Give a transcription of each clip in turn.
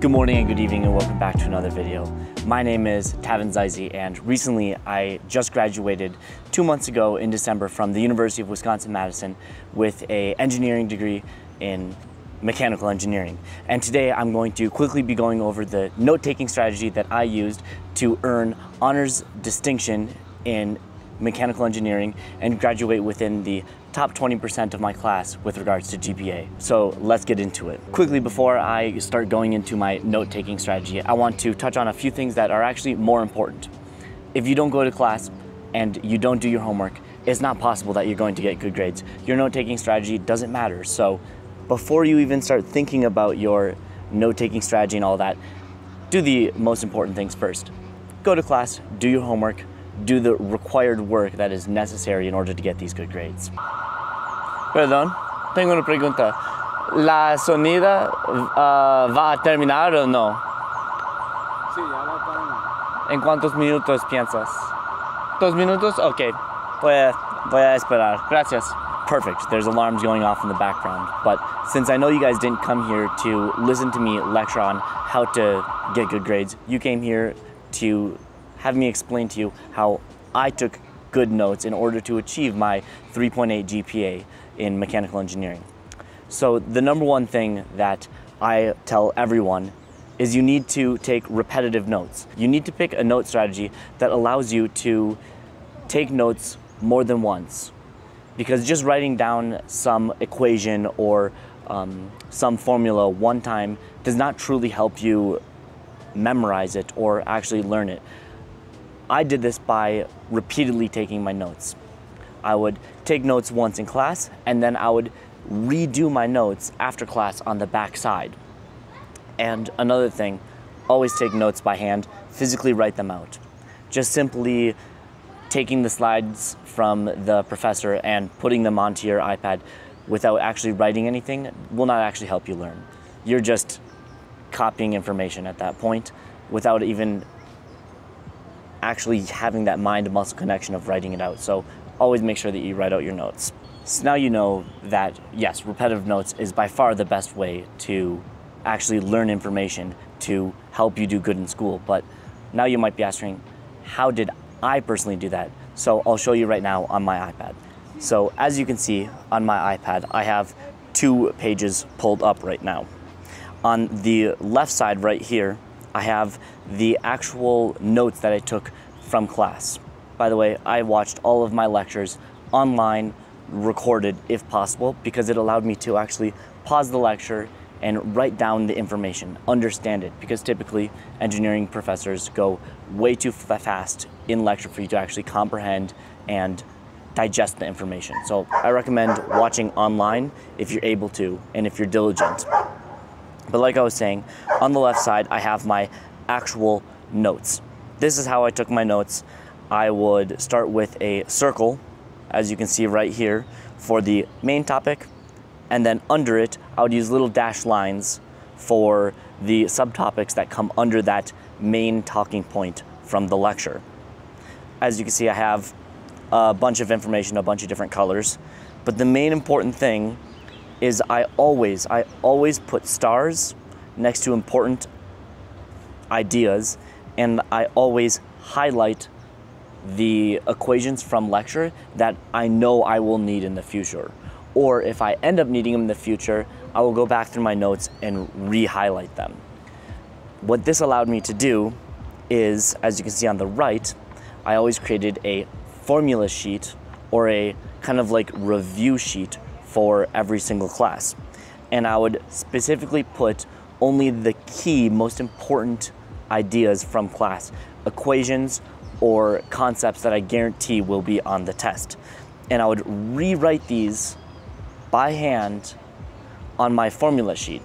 Good morning and good evening and welcome back to another video. My name is Tavin Zize and recently I just graduated two months ago in December from the University of Wisconsin-Madison with a engineering degree in mechanical engineering. And today I'm going to quickly be going over the note-taking strategy that I used to earn honors distinction in mechanical engineering and graduate within the top 20% of my class with regards to GPA. So let's get into it. Quickly, before I start going into my note-taking strategy, I want to touch on a few things that are actually more important. If you don't go to class and you don't do your homework, it's not possible that you're going to get good grades. Your note-taking strategy doesn't matter. So before you even start thinking about your note-taking strategy and all that, do the most important things first. Go to class, do your homework, do the required work that is necessary in order to get these good grades. Perdón, tengo una pregunta. ¿La sonida uh, va a terminar o no? Sí, ya va para ¿En cuántos minutos piensas? ¿Dos minutos? Ok, voy a, voy a esperar. Gracias. Perfect. There's alarms going off in the background. But since I know you guys didn't come here to listen to me lecture on how to get good grades, you came here to have me explain to you how I took good notes in order to achieve my 3.8 GPA in mechanical engineering. So the number one thing that I tell everyone is you need to take repetitive notes. You need to pick a note strategy that allows you to take notes more than once. Because just writing down some equation or um, some formula one time does not truly help you memorize it or actually learn it. I did this by repeatedly taking my notes. I would take notes once in class and then I would redo my notes after class on the back side. And another thing, always take notes by hand, physically write them out. Just simply taking the slides from the professor and putting them onto your iPad without actually writing anything will not actually help you learn. You're just copying information at that point without even actually having that mind muscle connection of writing it out. So always make sure that you write out your notes. So now you know that, yes, repetitive notes is by far the best way to actually learn information to help you do good in school. But now you might be asking, how did I personally do that? So I'll show you right now on my iPad. So as you can see on my iPad, I have two pages pulled up right now. On the left side right here, I have the actual notes that I took from class. By the way, I watched all of my lectures online, recorded if possible, because it allowed me to actually pause the lecture and write down the information, understand it, because typically engineering professors go way too fast in lecture for you to actually comprehend and digest the information. So I recommend watching online if you're able to and if you're diligent. But like I was saying, on the left side, I have my actual notes. This is how I took my notes. I would start with a circle, as you can see right here, for the main topic. And then under it, I would use little dash lines for the subtopics that come under that main talking point from the lecture. As you can see, I have a bunch of information, a bunch of different colors. But the main important thing is I always, I always put stars next to important ideas and I always highlight the equations from lecture that I know I will need in the future. Or if I end up needing them in the future, I will go back through my notes and re-highlight them. What this allowed me to do is, as you can see on the right, I always created a formula sheet or a kind of like review sheet for every single class. And I would specifically put only the key, most important ideas from class, equations or concepts that I guarantee will be on the test. And I would rewrite these by hand on my formula sheet.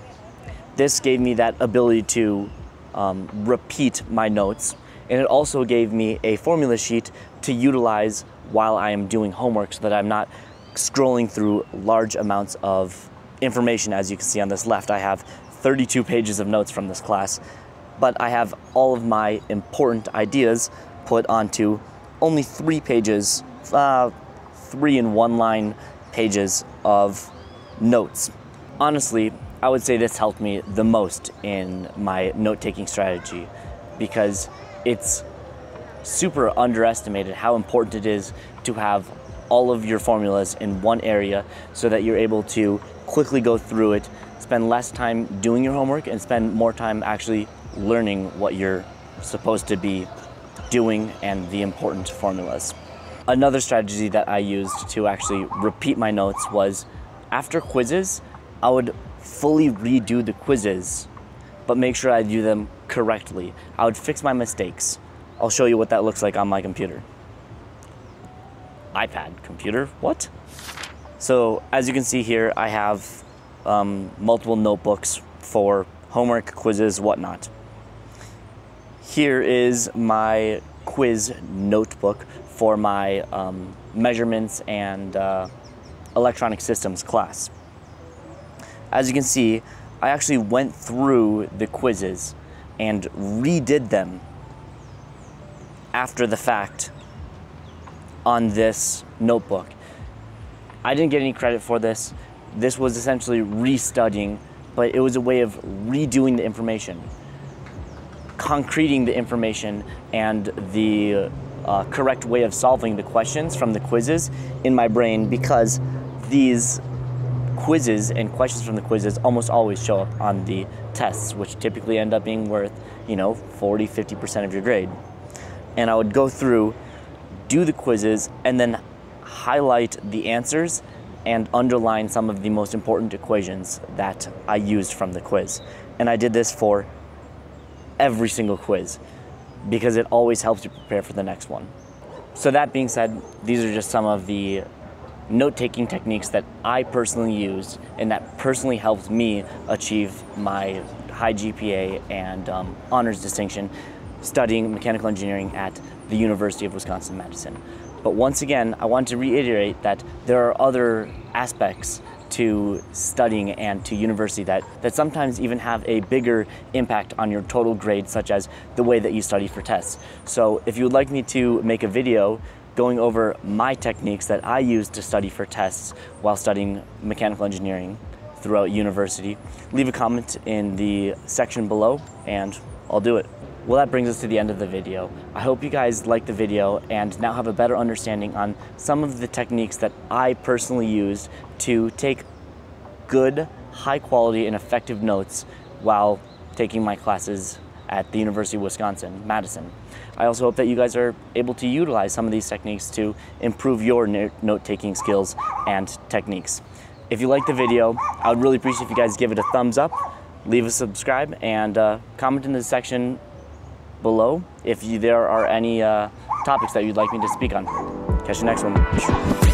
This gave me that ability to um, repeat my notes, and it also gave me a formula sheet to utilize while I am doing homework so that I'm not scrolling through large amounts of information. As you can see on this left, I have 32 pages of notes from this class, but I have all of my important ideas put onto only three pages, uh, three and one line pages of notes. Honestly, I would say this helped me the most in my note taking strategy because it's super underestimated how important it is to have all of your formulas in one area so that you're able to quickly go through it, spend less time doing your homework, and spend more time actually learning what you're supposed to be doing and the important formulas. Another strategy that I used to actually repeat my notes was after quizzes, I would fully redo the quizzes, but make sure I do them correctly. I would fix my mistakes. I'll show you what that looks like on my computer. iPad, computer, what? So as you can see here, I have um, multiple notebooks for homework, quizzes, whatnot. Here is my quiz notebook for my um, measurements and uh, electronic systems class. As you can see, I actually went through the quizzes and redid them after the fact on this notebook. I didn't get any credit for this. This was essentially restudying, but it was a way of redoing the information, concreting the information and the uh, correct way of solving the questions from the quizzes in my brain because these quizzes and questions from the quizzes almost always show up on the tests, which typically end up being worth, you know, 40, 50% of your grade and I would go through, do the quizzes, and then highlight the answers and underline some of the most important equations that I used from the quiz. And I did this for every single quiz because it always helps you prepare for the next one. So that being said, these are just some of the note-taking techniques that I personally used and that personally helped me achieve my high GPA and um, honors distinction studying mechanical engineering at the University of Wisconsin-Madison. But once again, I want to reiterate that there are other aspects to studying and to university that, that sometimes even have a bigger impact on your total grade, such as the way that you study for tests. So if you would like me to make a video going over my techniques that I use to study for tests while studying mechanical engineering throughout university, leave a comment in the section below and I'll do it. Well, that brings us to the end of the video. I hope you guys liked the video and now have a better understanding on some of the techniques that I personally used to take good, high quality, and effective notes while taking my classes at the University of Wisconsin, Madison. I also hope that you guys are able to utilize some of these techniques to improve your note-taking skills and techniques. If you liked the video, I would really appreciate if you guys give it a thumbs up, leave a subscribe, and uh, comment in the section below if you, there are any uh, topics that you'd like me to speak on. Catch you next one.